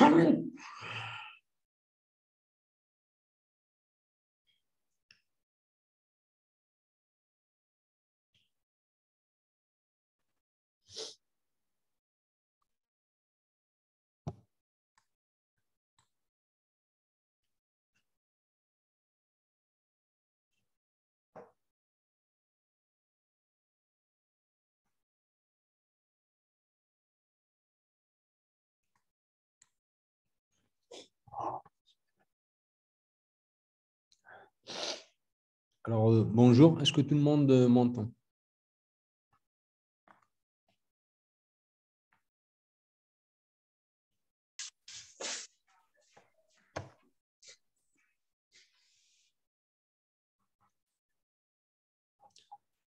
Amém. Alors, euh, bonjour, est-ce que tout le monde euh, m'entend?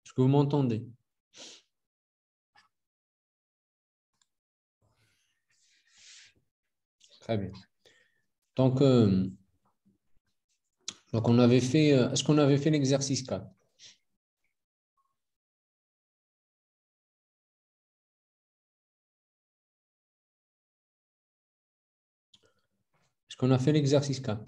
Est-ce que vous m'entendez? Très bien. Donc, euh, donc, on avait fait, euh, est-ce qu'on avait fait l'exercice 4 Est-ce qu'on a fait l'exercice 4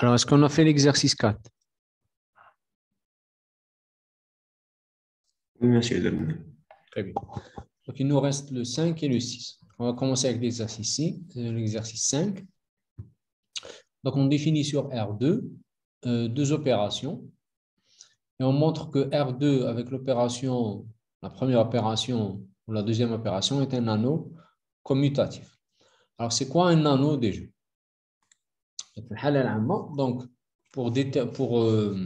Alors, est-ce qu'on a fait l'exercice 4 Oui, monsieur. Très bien. Donc, il nous reste le 5 et le 6. On va commencer avec l'exercice 6, euh, l'exercice 5. Donc, on définit sur R2 euh, deux opérations. Et on montre que R2, avec l'opération, la première opération ou la deuxième opération, est un anneau commutatif. Alors, c'est quoi un anneau déjà? Donc, pour, euh,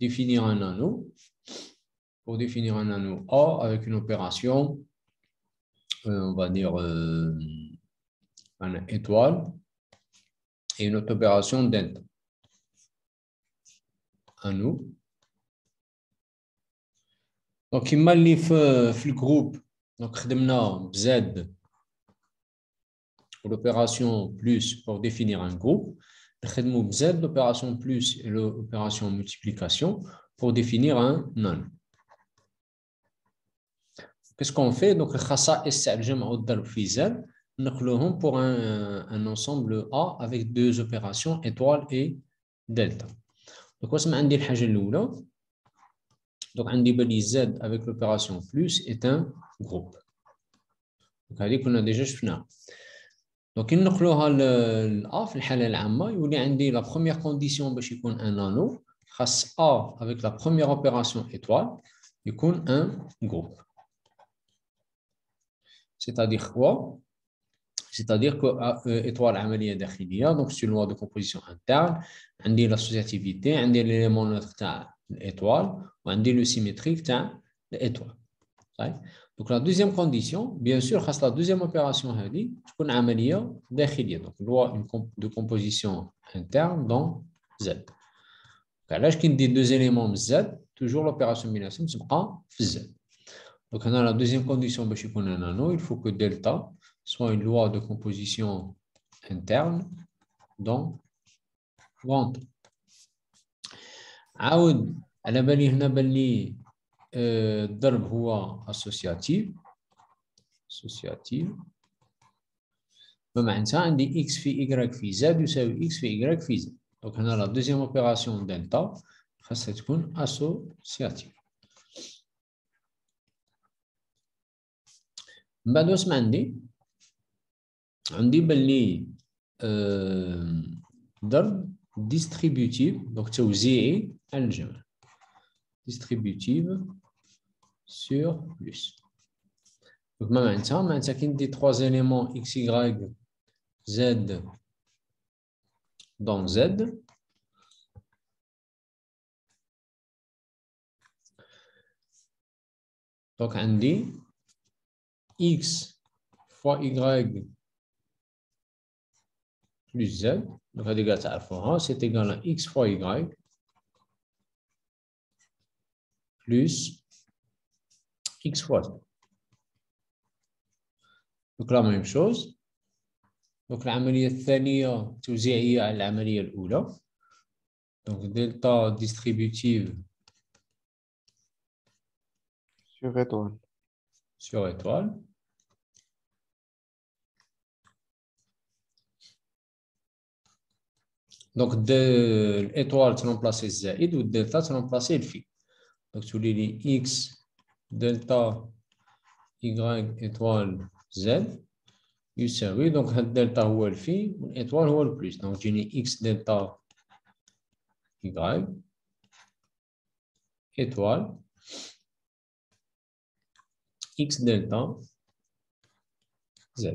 définir un anneau, pour définir un anneau A avec une opération, euh, on va dire euh, une étoile et une autre opération delta. Anneau. Donc, il m'a le groupe, donc, Z pour l'opération plus pour définir un groupe, Z, l'opération plus et l'opération multiplication pour définir un non. Qu'est-ce qu'on fait? Donc, nous pour un, un ensemble A avec deux opérations étoile et delta. Donc, on a dit Donc, on Z avec l'opération plus est un groupe. Donc, on a déjà fait. Donc, il نقلوها للA في الحالة العامة يولي عندي la première condition باش يكون un anneau خاص A avec la première opération étoile يكون un groupe. C'est-à-dire quoi C'est-à-dire que étoile عملية داخلية donc c'est une loi de composition interne عندي l'associativité عندي l'élément neutre تاع l'étoile وعندي le symétrique تاع l'étoile. Donc la deuxième condition, bien sûr, la deuxième opération, c'est une amalia donc loi de composition interne dans Z. Là, je dis deux éléments Z, toujours l'opération bination c'est A Z. Donc on a la deuxième condition, un anneau, il faut que delta soit une loi de composition interne dans vente. عاود على بالي هنا باللي الضرب هو associatif associatif بمعنى عندي x في y في z يساوي x في y في z. دونك هنا لا دوزيام اوبيراسيون دلتا خاصها تكون associative. من بعد واش عندي؟ عندي بلي ضرب ديستريبيوتيف دونك توزيعي على الجمع. Distributive sur plus. Donc maintenant, maintenant qu'il des trois éléments x, y, z dans z, donc on dit x fois y plus z, donc c'est égal à x fois y plus x fois z. Donc la même chose. Donc العملية الثانية توزيعية على العملية الأولى. Donc delta distributive sur étoile. Sur étoile. Donc, de l'étoile, tu remplaces Z et ou delta, tu remplaces le phi. دونك تولي لي x دلتا y étoile z يساوي دونك هاد دلتا هو الفي والايطوال هو البليس دونك تجيني x دلتا y étoile x دلتا z.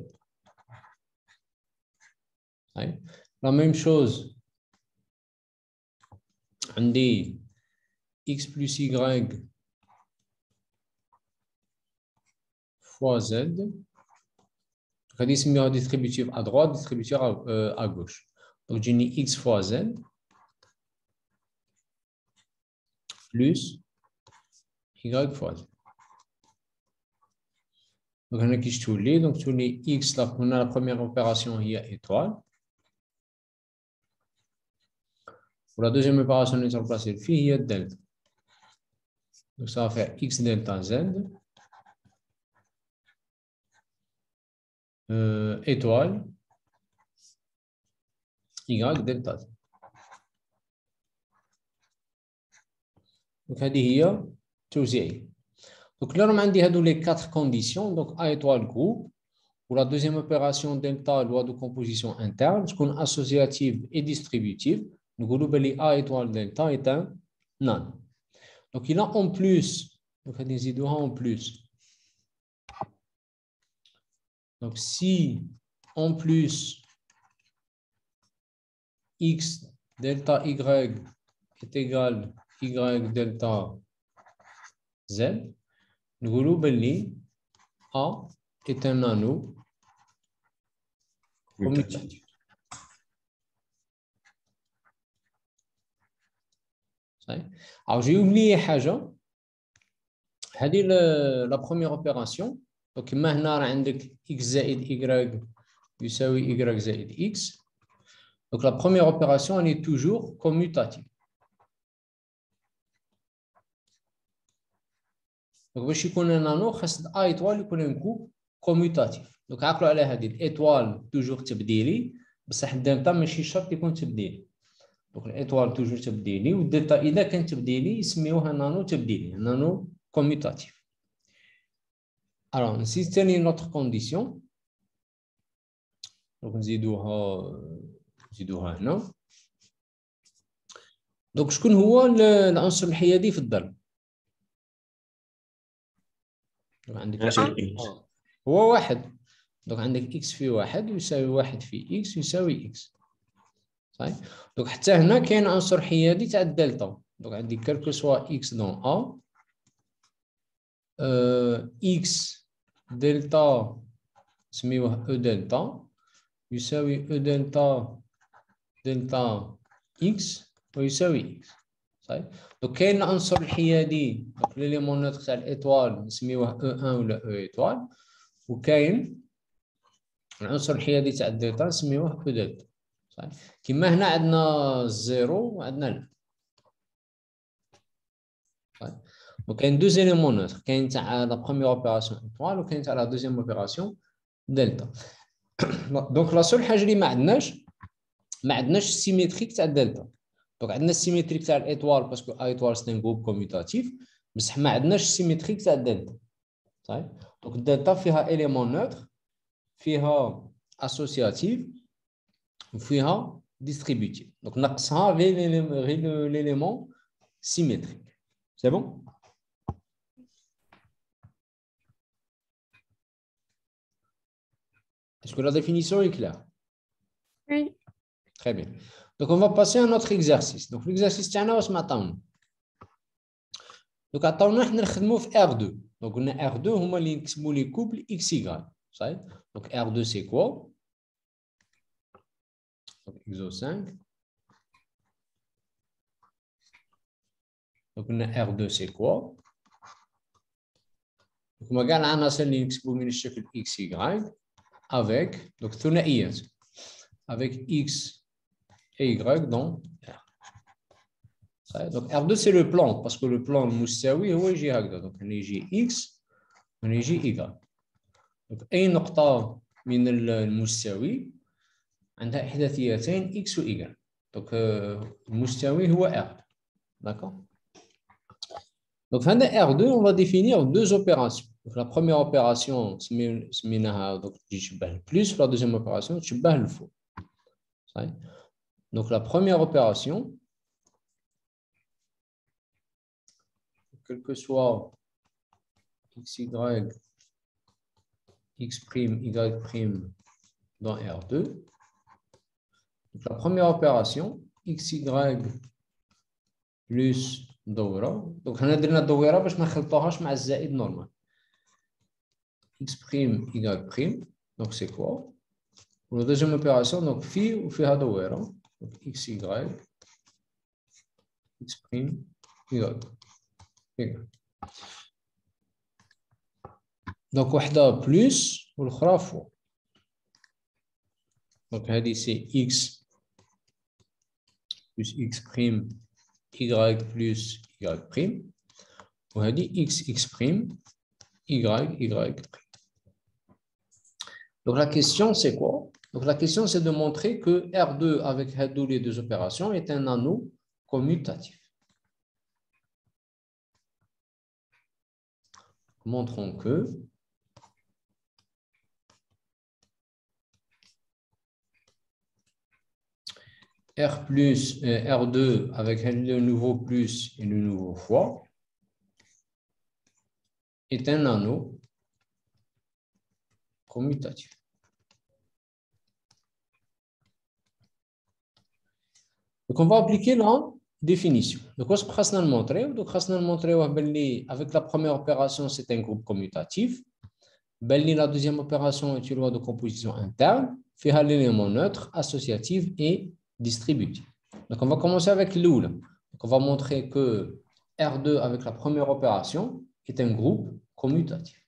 طيب لا ميم شوز عندي X plus Y fois Z. C'est distributif à droite, distributif à, euh, à gauche. Donc, j'ai X fois Z plus Y fois Z. Donc, on a qui je Donc, les X, là, on a la première opération, il y a étoile. Pour la deuxième opération, on remplacé le phi, il y a delta. Donc, ça va faire X delta Z. Euh, étoile. Y delta Z. Donc, هذه هي توزيعية. Donc là, on a les quatre conditions. Donc A étoile groupe. Pour la deuxième opération, delta, loi de composition interne, ce qu'on associative et distributive. Nous avons que A étoile delta est un non. Donc il a en plus. Donc il a en plus. Donc si en plus x delta y est égal y delta z, nous belli A est un anneau commutatif. Alors j'ai oublié حاجة هذه la première opération. Donc كما هنا راه عندك x زائد y يساوي y زائد x. Donc la première opération elle est toujours commutative. دونك باش يكون نانو خاص الاي ايطوال يكون ان كوب كوميوتاتيف دونك عقلوا على هذه الايطوال توجور تبديلي بصح الدلتا ماشي شرط يكون تبديلي دونك الايطوال توجور تبديلي والدلتا اذا كان تبديلي يسميوها نانو تبديلي نانو كوميوتاتيف الوغ نسيت ثاني نوتر كونديسيون دونك نزيدوها نزيدوها هنا دونك شكون هو العنصر الحيادي في الضرب عندك. هو واحد. دونك عندك إكس في واحد يساوي واحد في إكس يساوي إكس صحيح. دونك حتى هنا كاين عنصر حيادي تاع الدلتا. دونك عندي كالكو سوا إكس دون ا إكس دلتا نسميوه أو دلتا. يساوي أو دلتا دلتا إكس ويساوي إكس. صحيح. دونك كاين العنصر الحيادي دونك ليليمون نوتر تاع الإيطوال نسميوه أو ان ولا أو إيطوال. وكاين العنصر الحيادي تاع الدلتا نسميوه أو دلتا. كيما هنا عندنا الزيرو وعندنا لا. وكاين دو زيليمون نوتر كاين تاع لا بروميير اوبيراسيون ايطوال وكاين تاع لا دوزيام اوبيراسيون دلتا. دونك لا سول حاجة اللي ما عندناش ما عندناش السيميتريك تاع الدلتا. دونك عندنا السيميتريك تاع الايطوال باسكو ايطوال سي ان جروب كوميوتاتيف بصح ما عندناش السيميتريك تاع الدلتا. صحيح؟ دونك الدلتا فيها اليمون نوتر فيها اسوسياتيف وفيها ديستريبيوتيف دونك نقصها غير غير ليليمون سيميتريك سي بون Est-ce que la définition est claire Oui. Très bien. Donc, on va passer à un autre exercice. Donc, l'exercice تاعنا واش معطاونا Donc, عطاونا حنا نخدمو في R2. Donc, on a R2 هما اللي نكتبوا لي كوبل XY. صحيح Donc, R2 c'est quoi Donc, exo 5. Donc, on a R2 c'est quoi Donc, كاع العناصر اللي نكتبوا من الشكل x y avec donc ثنائيات avec x et y dans R. Donc R2 c'est le plan parce que le plan المستوي هو يجي هكذا donc يجي x ونيجي y. Donc أي نقطة من المستوي عندها إحداثيتين x و y. Donc المستوي هو R. D'accord Donc, dans R2, on va définir deux opérations. Donc, la première opération, c'est le plus. La deuxième opération, c'est le faux. Donc, la première opération, quel que soit x, y, x', y' dans R2. Donc, la première opération, x, y plus دوره دونك هنا درنا الدويره باش ما نخلطوهاش مع الزائد نورمال إكس بريم ايكال بريم دونك سي كوا و دوزيام اوبيراسيون دونك في وفيها دويره دونك إكس ايكال إكس بريم ايكال دونك وحده بلوس والأخرى فوق. دونك هادي سي إكس plus x prime, y plus y prime. On a dit x, x prime, y, y. Donc la question, c'est quoi? Donc la question, c'est de montrer que R2 avec R2, les deux opérations, est un anneau commutatif. Montrons que R plus, euh, R2 avec le nouveau plus et le nouveau fois est un anneau commutatif. Donc, on va appliquer la définition. Donc, ce que nous montrer, donc, nous montrer avec la première opération, c'est un groupe commutatif. La deuxième opération est une loi de composition interne, fait l'élément neutre, associatif et distributif. Donc, on va commencer avec l'oula. Donc, on va montrer que R2 avec la première opération est un groupe commutatif.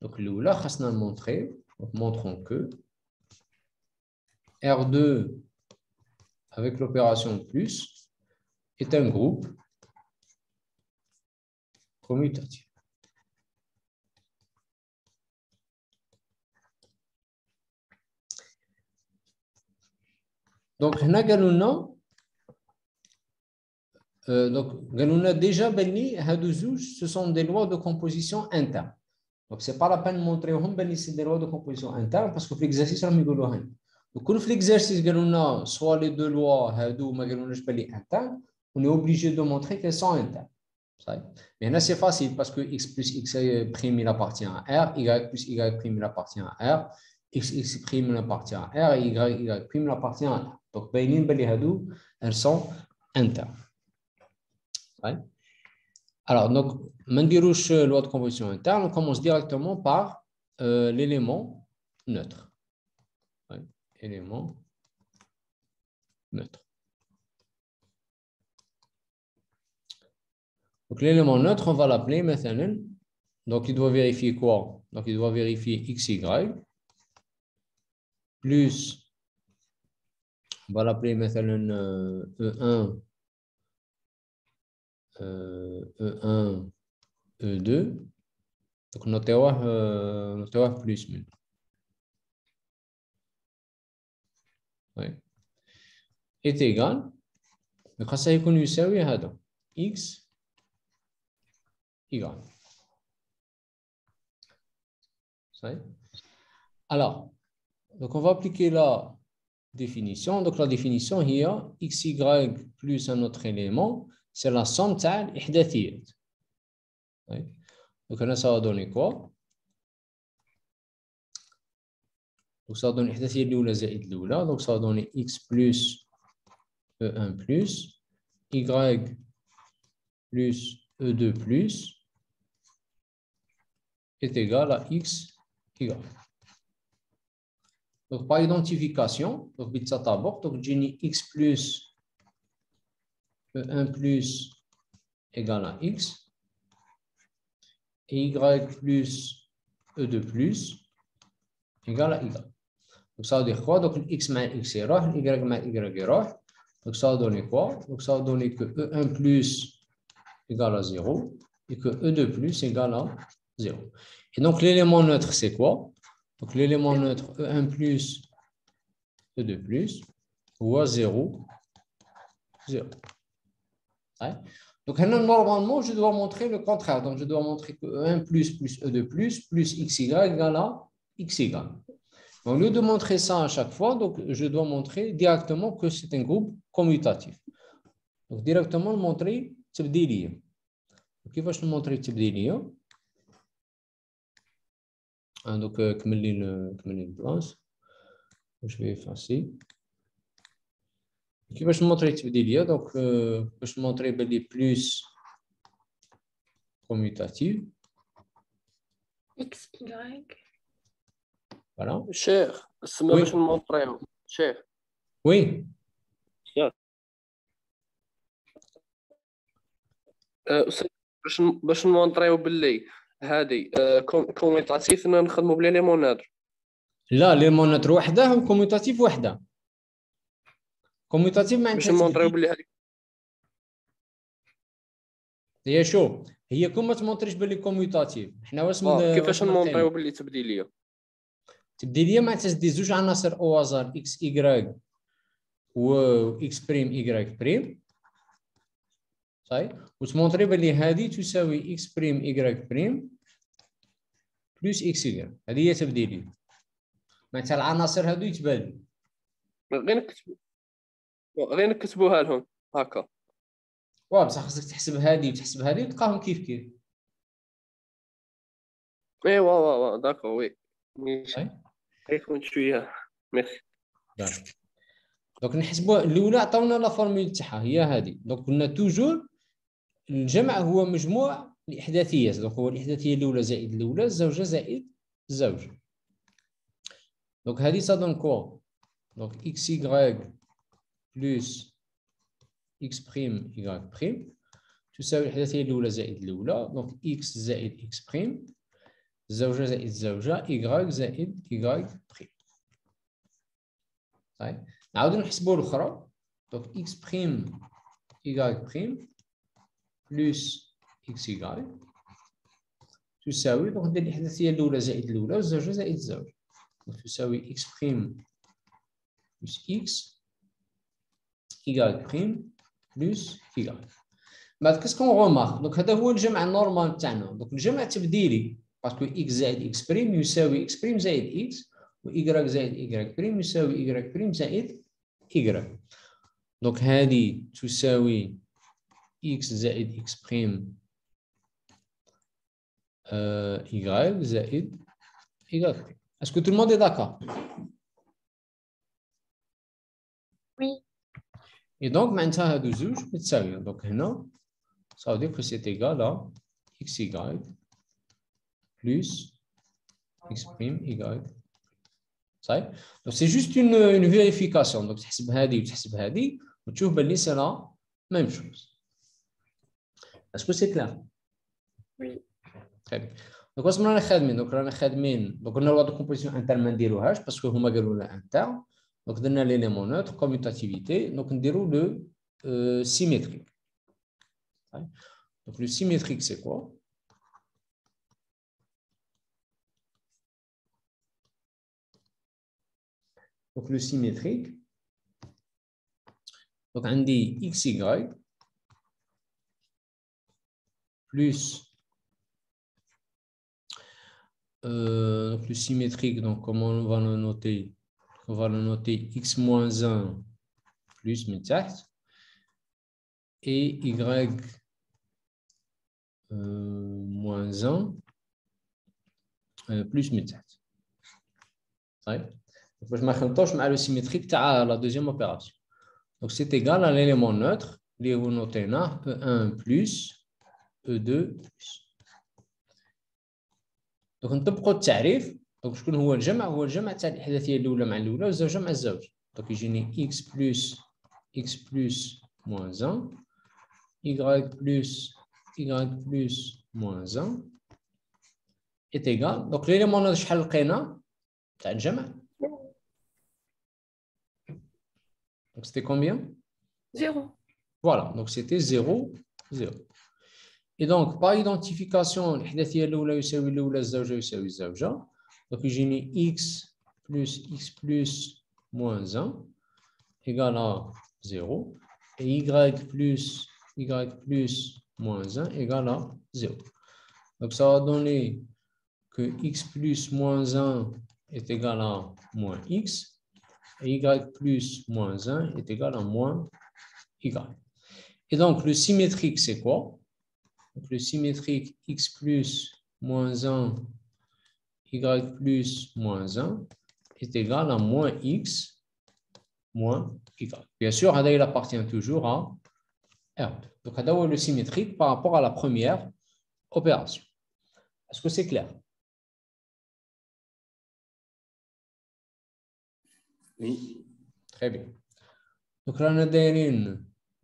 Donc, l'oula, on montrer. Montrons que R2 avec l'opération plus est un groupe commutatif. Donc, on euh, donc, déjà béni, ce sont des lois de composition interne. Donc, ce n'est pas la peine de montrer que c'est des lois de composition interne parce que l'exercice, on Donc, l'exercice, soit les deux lois, interne, on est obligé de montrer qu'elles sont internes. Mais c'est facile parce que x plus x prime appartient à R, y plus y prime appartient à R, x, x prime appartient à R et y, y prime appartient à R. Donc, elles sont internes. Alors, donc, Mandirouche, loi de composition interne, on commence directement par euh, l'élément neutre. Élément neutre. Donc, l'élément neutre, on va l'appeler maintenant. Donc, il doit vérifier quoi? Donc, il doit vérifier xy plus on va l'appeler maintenant E1, E1, E2. Donc, notre plus. Oui. Est égal. Donc, ça est connu, c'est oui, X égal. Alors, donc on va appliquer là définition. Donc la définition hier, xy plus un autre élément, c'est la somme de l'ihdathiyat. Donc là, ça va donner quoi? Donc ça va donner l'ihdathiyat l'oula zaïd l'oula. Donc ça va donner x plus e1 plus, y plus e2 plus est égal à x égal. Donc, par identification, donc donc j'ai x plus 1 plus égale à x. y plus e de plus égale à y. Donc ça veut dire quoi? Donc x moins x y moins y Donc ça va donner quoi? Donc ça va donner que e1 plus égale à 0 et que e de plus égale à 0. Et donc l'élément neutre, c'est quoi? Donc l'élément neutre E1 plus E2 plus ou A0, 0. Donc normalement, je dois montrer le contraire. Donc je dois montrer que E1 plus plus E2 plus plus XY égale à XY. Au lieu de montrer ça à chaque fois, je dois montrer directement que c'est un groupe commutatif. Donc directement montrer, c'est le délire. Donc il va se montrer le délire. البلاص. Je vais effacer. Qui va je montrer le Donc, euh, je montrer les plus commutatifs. X, Y. Voilà. Cher, c'est moi je montrer. Cher. Oui. باش باش نمونطريو باللي هذه كوميتاتيف نخدموا بلي لي مونادر لا لي مونادر وحده وكوميتاتيف وحده. كوميوتاتيف ما باش نمونطريو بلي هذيك هي شو هي كون ما تمونطريش باللي كوميوتاتيف حنا واش كيفاش نمونطريو باللي تبديلية؟ تبديلية معناتها تدي زوج عناصر أو ازار إكس ايكغيك و إكس بريم ايكغيك بريم. صحيح؟ وتمونطري باللي هذه تساوي إكس بريم ايكغيك بريم بلس إكس ايكغيك هذه هي تبديليه معناتها العناصر هذو يتبادلوا. غير نكتب غير نكتبوها لهم. هكا واه بصح خصك تحسب هذه وتحسب هذه وتلقاهم كيف كيف. ايوا وا وا داكو وي. يكون شوية. ميرسي. دونك نحسبوا الأولى عطاونا لا فورمول تاعها هي هذه دونك قلنا توجور الجمع هو مجموع الإحداثيات دونك هو الإحداثية الأولى زائد الأولى الزوجة زائد الزوج. دونك هذه سادون كو. دونك إكس واي بلس إكس بريم واي بريم تساوي الإحداثية الأولى زائد الأولى. دونك إكس زائد إكس بريم الزوجة زائد الزوجة واي زائد واي بريم. طيب. نعاودو نحسبو الأخرى. دونك إكس بريم واي بريم بلس إكس يكاري تساوي دونك ندير الاحداثيه الاولى زائد الاولى والزوجه زائد الزوج تساوي إكس بريم بلس إكس يكاري بريم بلس يكاري بعد كاسكون غومار دونك هذا هو الجمع النورمال تاعنا دونك الجمع التبديلي باسكو إكس زائد إكس بريم يساوي إكس بريم زائد إكس وايكراك زائد ايكراك بريم يساوي ايكراك بريم زائد ايكراك دونك هذه تساوي x زائد x بريم y زائد y بريم. Est-ce que tout le monde est d'accord Oui. Et donc, maintenant, هادو زوج متساويين دونك هنا ça veut dire que c'est égal à xy plus x prime y صحيح donc c'est juste une, une vérification donc تحسب هذه وتحسب هذه وتشوف باللي سي لا même chose est-ce que c'est clair oui très bien donc واش رانا خادمين دونك رانا خادمين دونك قلنا لوا دو كومبوزيسيون انتر ما نديروهاش باسكو هما قالوا لنا انتر Donc, on a l'élément neutre, commutativité. Donc, on déroule le euh, symétrique. Donc, le symétrique, c'est quoi Donc, le symétrique, donc on dit xy Euh, plus symétrique. Donc, comment on va le noter On va le noter x moins 1 plus métiax et y euh, moins 1 euh, plus métiax. Ouais. Je m'accroche à le symétrique à la deuxième opération. Donc, c'est égal à l'élément neutre. Les 1 e plus E2 plus donc نطبقوا التعريف دونك شكون هو الجمع هو الجمع تاع الاحداثيه الاولى مع الاولى والزوجه مع الزوج دونك يجيني x بلس x بلس موان 1 y بلس y بلس موان 1 est égal. Donc l'élément de شحال لقينا تاع الجمع Donc c'était combien Zéro. Voilà, donc c'était 0, 0. Et donc, par identification, donc j'ai mis x plus x plus moins 1 égale à 0 et y plus y plus moins 1 égale à 0. Donc, ça va donner que x plus moins 1 est égal à moins x et y plus moins 1 est égal à moins y. Et donc, le symétrique, c'est quoi? Donc, Le symétrique x plus moins 1, y plus moins 1 est égal à moins x moins y. Bien sûr, il appartient toujours à R. Donc, c'est le symétrique par rapport à la première opération. Est-ce que c'est clair? Oui. Très bien. Donc là, on a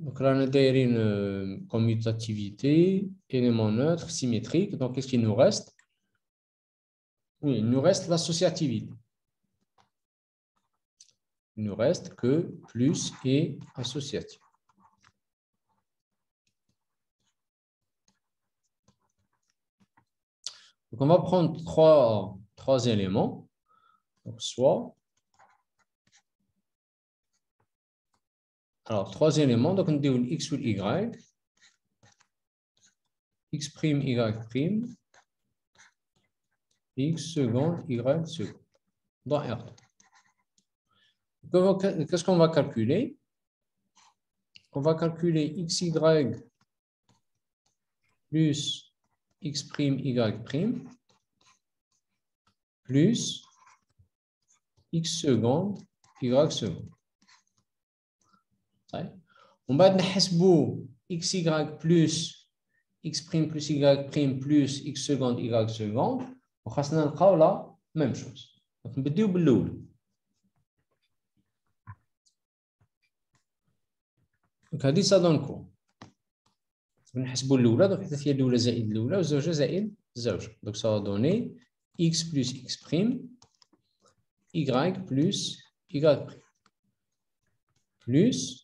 donc là, on a une euh, commutativité, élément neutre, symétrique. Donc, qu'est-ce qu'il nous reste? Oui, il nous reste l'associativité. Il nous reste que plus et associatif. Donc, on va prendre trois, trois éléments. Soit Alors, trois éléments. Donc, on dit x ou y. x prime, y prime. x seconde, y seconde. Dans R. Qu'est-ce qu'on va calculer? On va calculer xy plus x prime, y prime plus x seconde, y seconde. طيب. ومن بعد نحسبوا x y بلس x بريم بلس y بريم بلس x سكوند y سكوند وخاصنا نلقاو لا ميم شوز. دونك نبداو بالأول. دونك هادي سادونكو نحسبوا الأولى دونك حتى هي الأولى زائد الأولى وزوجه زائد زوجه دونك سا دوني x بلس x بريم y بلس y بريم بلس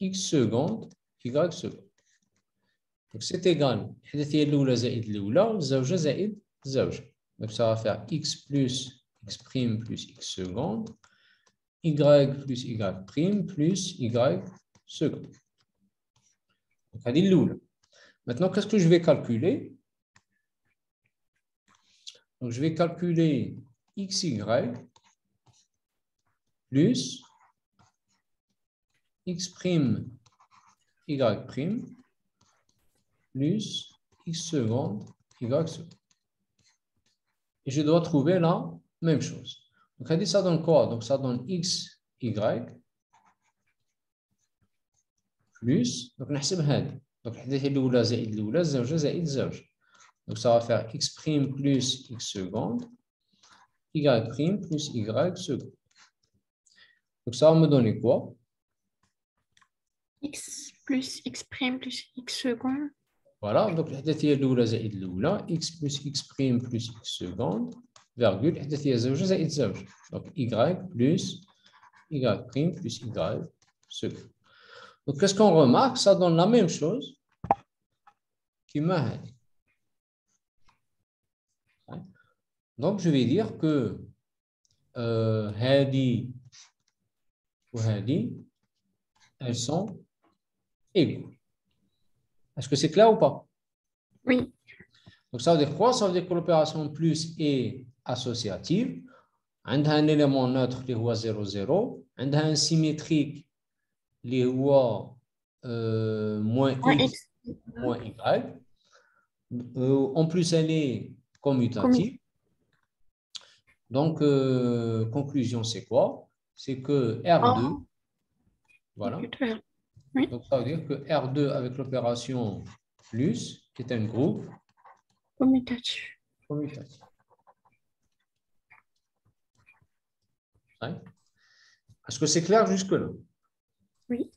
x seconde y seconde. Donc c'est égal. الحدثية الأولى زائد الأولى والزوجة زائد الزوجة. Donc ça va faire x plus x prime plus x seconde y plus y prime plus y seconde. Donc هذه الأولى. Maintenant, qu'est-ce que je vais calculer Donc je vais calculer xy plus x prime y prime plus x seconde y seconde. Et je dois trouver la même chose. Donc, ça donne quoi Donc, ça donne x, y plus, donc نحسب هذه. Donc, الحدثية الأولى زائد الأولى الزوجة زائد الزوجة. Donc, ça va faire x prime plus x seconde, y prime plus y seconde. Donc, ça va me donner quoi x plus x' prime plus x seconde. Voilà, donc l'ahdathiya l'oula zaïd l'oula, x plus x' prime plus x seconde, virgule, l'ahdathiya zawj zaïd zawj. Donc y plus y' prime plus y seconde. Donc qu'est-ce qu'on remarque? Ça donne la même chose qu'Imahadi. Hein? Donc je vais dire que euh, Hadi ou Hadi, elles sont est-ce que c'est clair ou pas? Oui. Donc ça veut dire quoi? Ça veut dire que l'opération plus est associative. On a un élément neutre qui est 0, 0. On a un symétrique qui est euh, moins x, moins y. Euh, en plus, elle est commutative. Donc, euh, conclusion, c'est quoi? C'est que R2, voilà, donc, ça veut dire que R2 avec l'opération plus, qui est un groupe commutatif. commutatif. Est-ce que c'est clair jusque-là? Oui.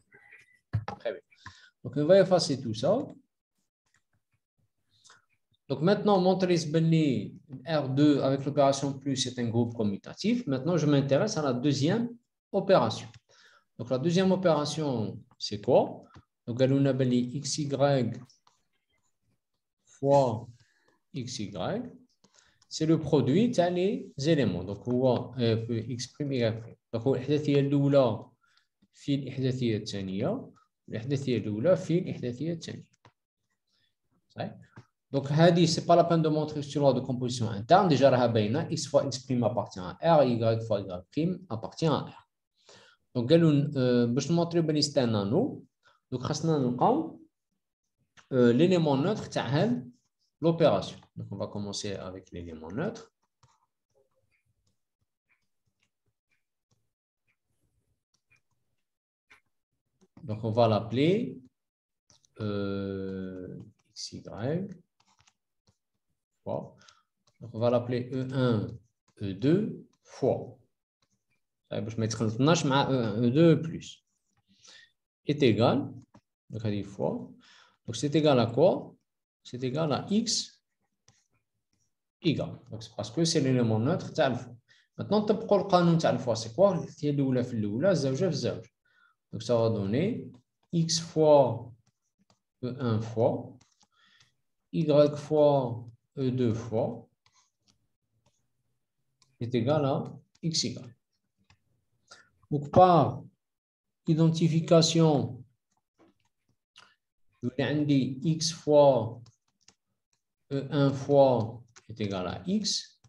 Très bien. Donc, on va effacer tout ça. Donc maintenant, montrer Benny R2 avec l'opération plus, c'est un groupe commutatif. Maintenant, je m'intéresse à la deuxième opération. Donc la deuxième opération, c'est quoi Donc, on a xy fois xy. C'est le produit des éléments. Donc, on voit x prime y prime. Donc, الإحداثية الأولى في الإحداثية الثانية الإحداثية الأولى في الإحداثية الثانية. صحيح؟ Donc, ce n'est pas la peine de montrer sur loi de composition interne. Déjà, x fois x' appartient à R, y fois y' appartient à R. C'est un nano, donc, l'élément neutre de l'opération. Donc, on va commencer avec l'élément neutre. Donc, on va l'appeler euh, xy. Donc, on va l'appeler E1, E2 fois. Je vais mettre 12 E1, E2 plus. Est égal, donc à fois. Donc, c'est égal à quoi C'est égal à x, y. Donc, c'est parce que c'est l'élément neutre de alpha. Maintenant, tu peux le canon de alpha, c'est quoi C'est l'oula في l'oula, زوجة في زوجة. Donc, ça va donner x fois E1 fois y fois E2 fois est égal à xy. donc, par identification, x fois E1 fois est égal à x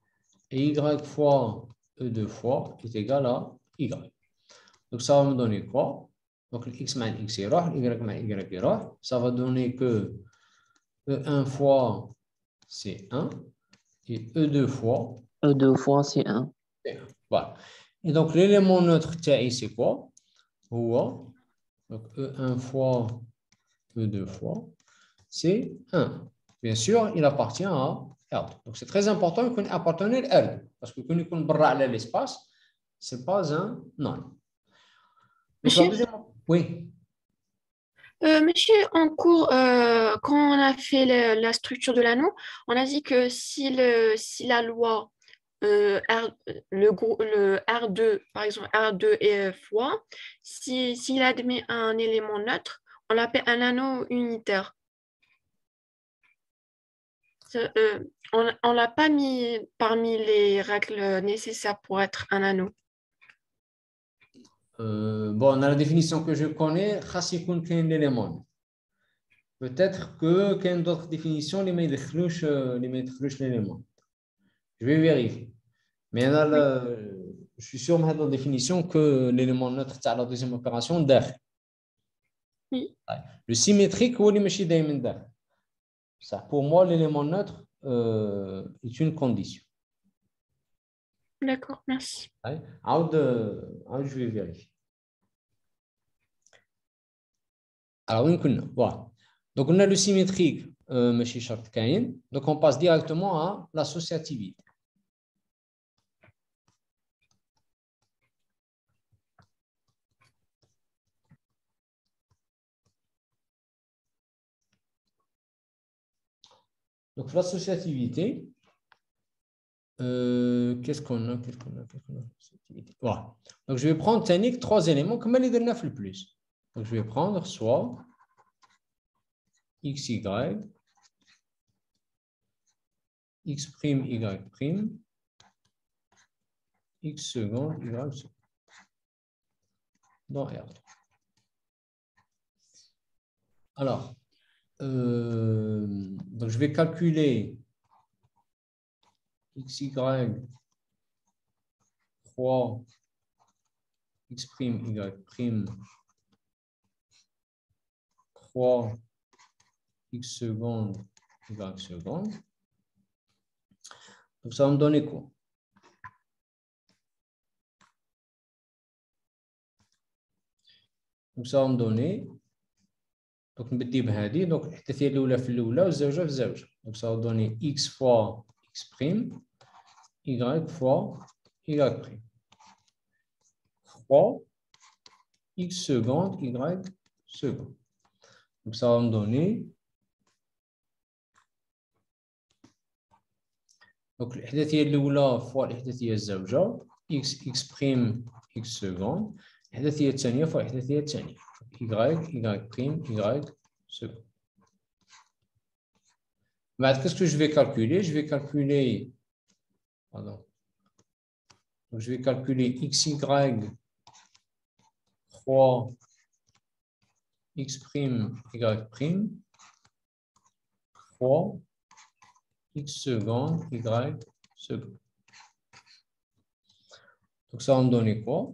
et y fois E2 fois est égal à y. Donc, ça va me donner quoi? Donc, x moins x y moins y Ça va donner que E1 fois c'est 1. Et E2 fois E2 fois c'est 1. Voilà. Et donc, l'élément neutre TI, c'est quoi? Donc, E1 fois E2 fois, c'est 1. Bien sûr, il appartient à R. Donc, c'est très important qu'on appartienne à R. Parce que quand on à l'espace, ce n'est pas un non. Oui. Euh, monsieur, en cours, euh, quand on a fait la structure de l'anneau, on a dit que si, le, si la loi euh, R, le, le, R2, par exemple R2 et fois, s'il si, admet un élément neutre, on l'appelle un anneau unitaire. on ne l'a pas mis parmi les règles nécessaires pour être un anneau. Euh, bon, dans la définition que je connais, l'élément. Peut-être que qu'il y a d'autres définitions, les mettent l'élément. Je vais vérifier. Mais je suis sûr dans la définition que l'élément neutre de la deuxième opération d'air. Oui. Le symétrique, ou le Ça, pour moi, l'élément neutre euh, est une condition. D'accord, merci. je vais vérifier. Alors, voilà. Donc, on a le symétrique, euh, Donc, on passe directement à l'associativité. Donc, l'associativité, euh, qu'est-ce qu'on a, qu'est-ce qu'on a, a Voilà. Donc, je vais prendre technique trois éléments, comme elle est 9 le plus. Donc, je vais prendre soit xy, x prime, y prime, x second, y second. Dans R. Alors, euh, donc je vais calculer xy 3 x prime, y prime 3 x secondes, y secondes. Donc ça va me donner quoi? Donc ça va me donner دونك نبدي بهذه دونك الاحداثيه الاولى في الاولى والزوجه في الزوجه دونك سا دوني إكس فوا إكس بريم y فوا y بريم فوا x سكوند y سكوند دونك ça va me الإحداثية الأولى فوا الإحداثية الزوجة x x بريم x سكوند الإحداثية الثانية فوا الإحداثية الثانية y, y', y'. Maintenant, qu'est-ce que je vais calculer? Je vais calculer, pardon, je vais calculer xy 3 x prime y prime. 3 x second y second. Donc ça va me donner quoi?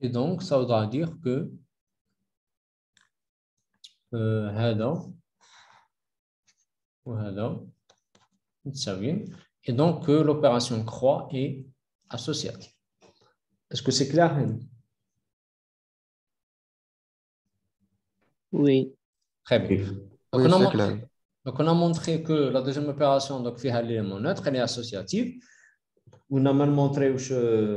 Et donc ça voudra dire que هذا وهذا متساويين et donc que l'opération croix est associative. Est-ce que c'est clair Oui. Très bien. Donc, Oui, on a c'est montré, clair. donc, on a montré que la deuxième opération, donc, fait l'élément neutre, elle est associative. on a mal montré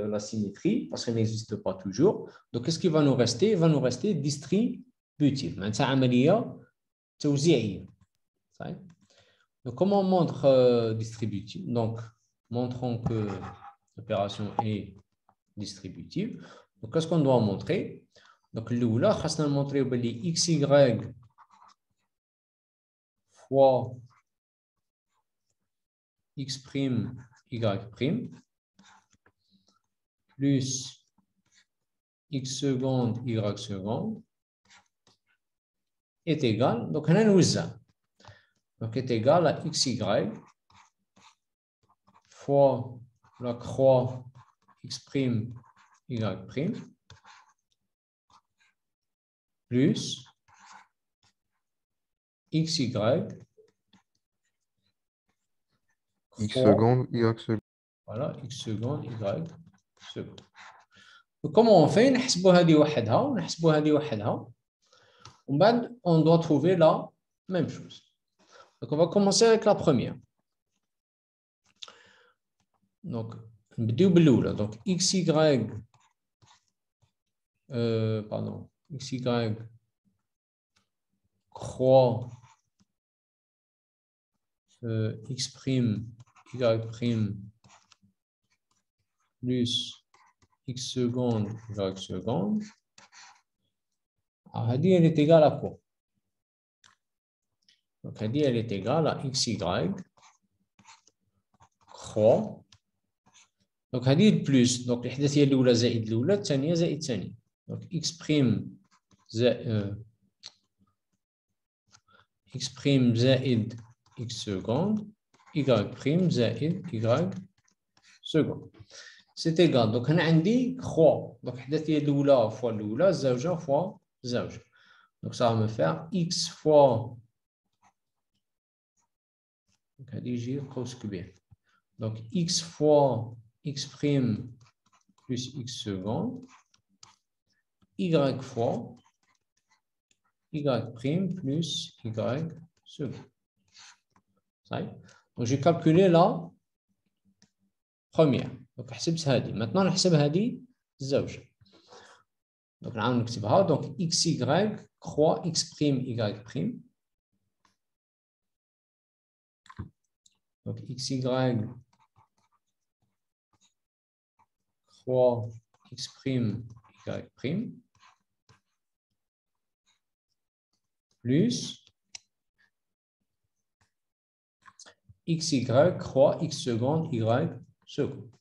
la symétrie parce qu'elle n'existe pas toujours. Donc, qu'est-ce qui va nous rester? Il va nous rester distributif. Donc, comment on montre euh, distributif? Donc, montrons que l'opération est distributive. Donc, qu'est-ce qu'on doit montrer? Donc, l'oula, on montrer x, y fois x prime y' plus x seconde, y seconde est égal, donc on a un donc est égal à xy fois la croix x prime, y prime plus xy X fois- seconde, Y seconde. Voilà, x seconde, y seconde. Donc, comment on fait نحسبوا هذه وحدها ونحسبوا هذه وحدها ومن بعد on doit trouver la même chose. Donc on va commencer avec la première. Donc نبداو بالأولى. Donc xy euh, pardon, xy croix euh, x prime y' plus x seconde y seconde, Hadi, elle est égale à quoi? Donc, elle est égale à xy croix. Donc, Hadi, plus. Donc, l'Ihdathiya l'oula, zaïd l'oula, tania, zaïd tani. Donc, x prime, euh, x prime, zaïd x seconde y prime زائد y seconde. C'est égal. Donc, هنا عندي croix. Donc, الإحداثية الأولى fois الأولى الزوجة fois الزوجة. Donc, ça va me faire x fois donc, هذه يجي قوس كبير. Donc, x fois x prime plus x seconde, y fois y prime plus y seconde. Ça y est. Donc, j'ai calculé la première. Donc, حسبت هذه. Maintenant, نحسب هذه الزوجة. Donc, نعاود نكتبها. Donc, xy croix x prime y prime. Donc, xy croix x prime y prime plus xy croix x seconde y seconde.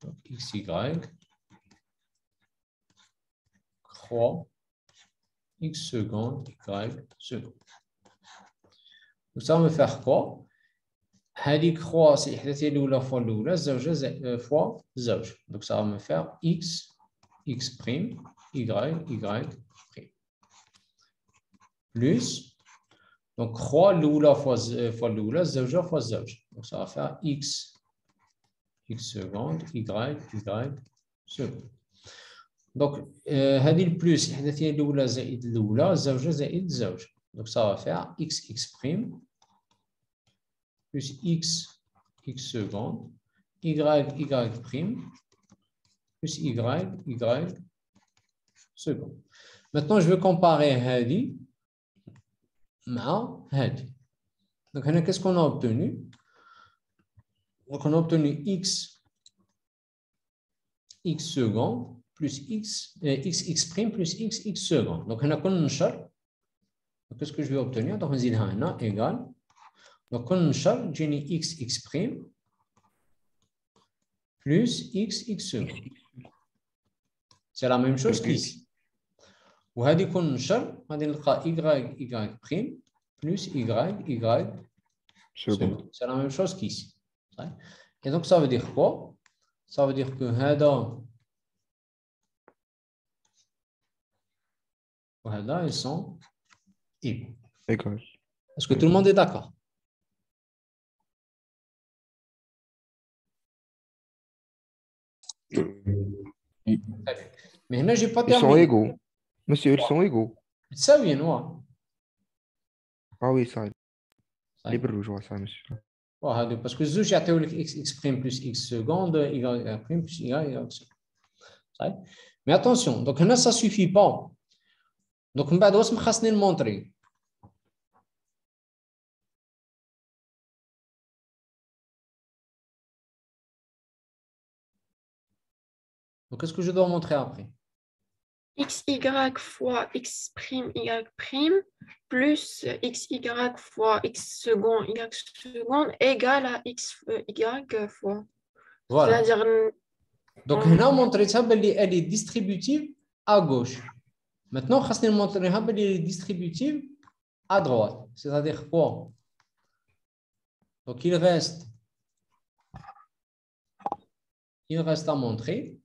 Donc, xy croix x seconde y seconde. Donc ça va me faire quoi هذه croix c'est الإحداثية الأولى fois الأولى الزوجة زائد- fois الزوجة. Donc ça va me faire x x prime y y prime plus Donc, 3 l'oula fois, fois l'oula, zauja fois zauj. Donc, ça va faire x, x seconde, y, y seconde. Donc, هذه البلوس الإحداثية الأولى زائد الأولى الزوجة زائد الزوج. Donc, ça va faire x, x prime plus x, x seconde, y, y prime plus y, y seconde. Maintenant, je veux comparer هذه donc, qu'est-ce qu'on a obtenu on a obtenu x, x second plus x, euh, x, x prime plus x, x second. Donc, on a qu'on Qu'est-ce que je vais obtenir? Donc, on dit a égal Donc, on a j'ai x, x prime plus x, x second. C'est la même chose qu'ici. وهذه يكون نشر غادي نلقى y y prime plus y y seconde. C'est la même chose qu'ici. Et donc ça veut dire quoi Ça veut dire que هذا وهذا ils sont égaux. Est-ce que tout le monde est d'accord Mais là, j'ai pas terminé. Ils sont égaux. Monsieur, ils sont égaux. Ça, oui, non. Ah oui, ça. Les rouge, ça, monsieur. Parce que je يعطيو لك x x prime plus x seconde, y prime plus y y seconde. Mais attention, donc là, ça ne suffit pas. Donc, on va le montrer. Donc, qu'est-ce que je dois montrer après Xy fois x prime y prime plus xy fois x seconde y seconde égale à x y fois. Voilà. C'est-à-dire. Donc, on a montré ça, elle est distributive à gauche. Maintenant, on va montrer qu'elle est distributive à droite. C'est-à-dire quoi? Donc, il reste, il reste à montrer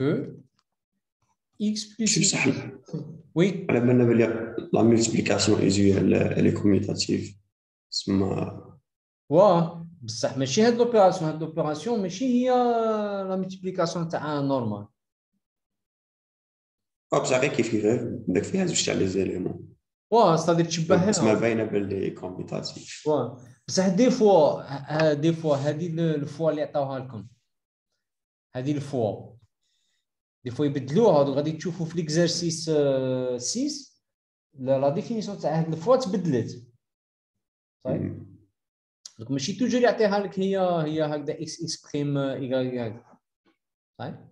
que x plus x. Oui. La multiplication usuelle, elle est commutative. Ouais. بصح ماشي هاد لوبيراسيون هاد لوبيراسيون ماشي هي لا ملتيبليكاسيون تاع نورمال بصح غير كيف كيف بدك فيها زوج تاع لي زيليمون واه ستادير تشبهها تسمى باينه باللي كومبيتاتيف واه بصح دي فوا دي فوا هادي الفوا اللي عطاوها لكم هادي الفوا دي فوا يبدلوها غادي تشوفوا في ليكزارسيس 6 لا ديفينيسيون تاع هاد الفوا تبدلت صحيح دونك ماشي توجور يعطيها لك هي هي هكذا اكس اكس بريم ايكال ايكال صحيح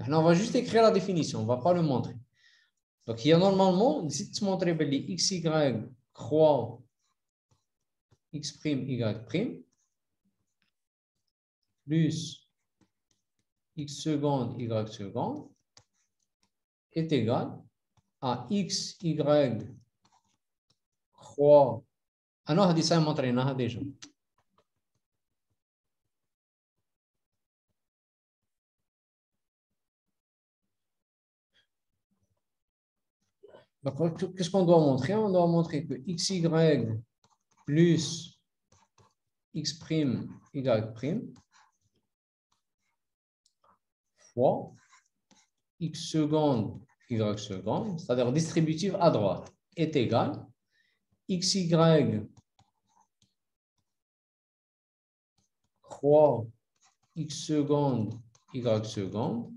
احنا اون فا جوست اكري لا ديفينيسيون اون فا با لو مونتري دونك هي نورمالمون نسيت تمونطري بلي اكس ايكغيك كخوا اكس بريم ايكال بريم بلس x seconde y seconde est égal à x, y croix. Ah non, هذه ساي مونطريناها ديجا. qu'est-ce qu'on doit montrer On doit montrer que xy plus x prime y prime x seconde y seconde, c'est-à-dire distributive à droite, est égal xy fois x seconde y seconde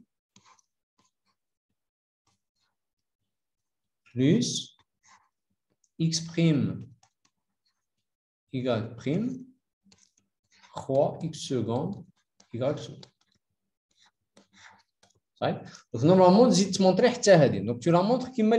plus x prime y prime fois x seconde y seconde. طيب دونك نورمالمون تزيد تمونطري حتى هذه دونك تو لا مونطر كيما